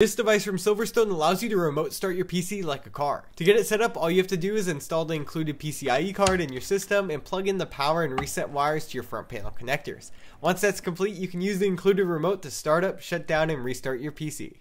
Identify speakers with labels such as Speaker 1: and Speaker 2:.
Speaker 1: This device from Silverstone allows you to remote start your PC like a car. To get it set up, all you have to do is install the included PCIe card in your system and plug in the power and reset wires to your front panel connectors. Once that's complete, you can use the included remote to start up, shut down, and restart your PC.